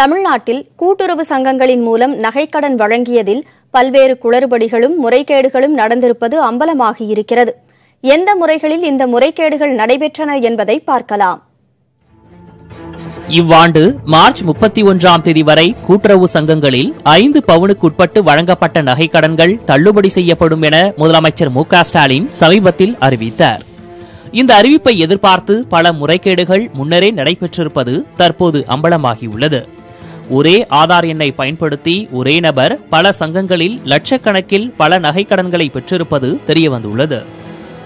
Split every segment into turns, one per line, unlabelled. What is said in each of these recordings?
தமிழ்நாட்டில் கூட்டுறவு சங்கங்களின் மூலம் நகைக்கடன் வழங்கியதில் பல்வேறு குளறுபடிகளும் முறைகேடுகளும் நடந்திருப்பது அம்பலமாகியிருக்கிறது. எந்த முறைகளில் இந்த முறைகேடுகள் நடைபெற்றன என்பதை பார்க்கலாம்.
இவ்வாண்டு மார்ச் முப்பத்தி ஒன்றாம் தேதி வரை கூட்டுறவு சங்கங்களில் ஐந்து பவுனுக்குட்பட்டு வழங்கப்பட்ட நகைக்கடன்கள் தள்ளுபடி செய்யப்படும் என முதலமைச்சர் மு ஸ்டாலின் சமீபத்தில் அறிவித்தார். இந்த அறிவிப்பை எதிர்பார்த்து பல முறைகேடுகள் முன்னரே நடைபெற்றிருப்பது தற்போது அம்பலமாகியுள்ளது. ஒரே ஆதார் எண்ணை பயன்படுத்தி ஒரே நபர் பல சங்கங்களில் லட்சக்கணக்கில் பல நகைக்கடன்களை பெற்றிருப்பது தெரியவந்துள்ளது.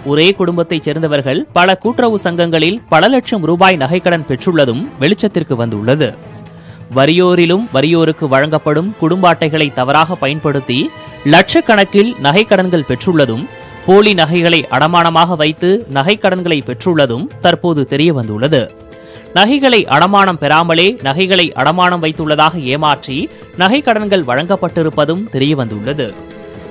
ஒரே குடும்பத்தைச் சேர்ந்தவர்கள் பல கூட்டுறவு சங்கங்களில் பல லட்சம் ரூபாய் நகைக்கடன் பெற்றுள்ளதும் வெளிச்சத்திற்கு வந்துள்ளது. வரியோரிலும் வரியோருக்கு வழங்கப்படும் குடும்ப அட்டைகளை தவறாக பயன்படுத்தி லட்சக்கணக்கில் நகைக்கடன்கள் பெற்றுள்ளதும் போலி நகைகளை அடமானமாக வைத்து நகைக்கடன்களை பெற்றுள்ளதும் தற்போது தெரியவந்துள்ளது. நகைகளை அடமானம் பெறாமலே நகைகளை அடமானம் வைத்துள்ளதாக ஏமாற்றி நகை கடன்கள் வழங்கப்பட்டிருப்பதும் தெரியவந்துள்ளது.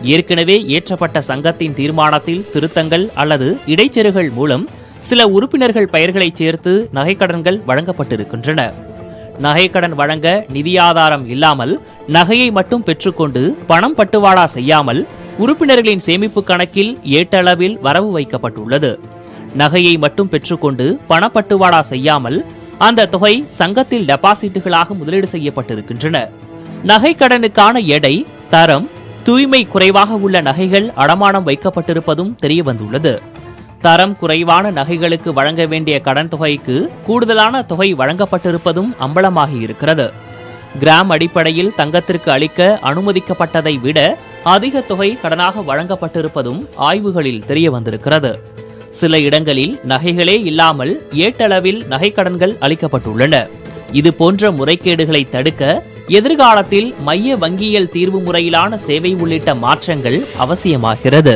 ஏற்கனவே ஏற்றப்பட்ட சங்கத்தின் தீர்மானத்தில் திருத்தங்கள் அல்லது இடைச்செருகள் மூலம் சில உறுப்பினர்கள் பெயர்களை சேர்த்து நகைக்கடன்கள் வழங்கப்பட்டிருக்கின்றன. நகைக்கடன் வழங்க நிதி ஆதாரம் இல்லாமல் நகையை மட்டும் பெற்றுக்கொண்டு பணம் பட்டுவாடா செய்யாமல் உறுப்பினர்களின் சேமிப்பு கணக்கில் ஏட்டளவில் வரவு வைக்கப்பட்டுள்ளது. நகையை மட்டும் பெற்றுக்கொண்டு பணப்பட்டுவாடா செய்யாமல் அந்த தொகை சங்கத்தில் டெபாசிட்டுகளாக முதலீடு செய்யப்பட்டிருக்கின்றன. நகைக்கடனுக்கான எடை தரம் தூய்மை குறைவாக உள்ள நகைகள் அடமானம் வைக்கப்பட்டிருப்பதும் தெரியவந்துள்ளது. தரம் குறைவான நகைகளுக்கு வழங்க வேண்டிய கடன் தொகைக்கு கூடுதலான தொகை வழங்கப்பட்டிருப்பதும் அம்பலமாகி இருக்கிறது. கிராம் அடிப்படையில் தங்கத்திற்கு அளிக்க அனுமதிக்கப்பட்டதை விட அதிக தொகை கடனாக வழங்கப்பட்டிருப்பதும் ஆய்வுகளில் தெரிய வந்திருக்கிறது சில இடங்களில் நகைகளே இல்லாமல் ஏட்டளவில் நகைக்கடன்கள் அளிக்கப்பட்டுள்ளன. இது போன்ற முறைகேடுகளை தடுக்க எதிர்காலத்தில் மைய வங்கியியல் தீர்வு முறையிலான சேவை உள்ளிட்ட மாற்றங்கள் அவசியமாகிறது.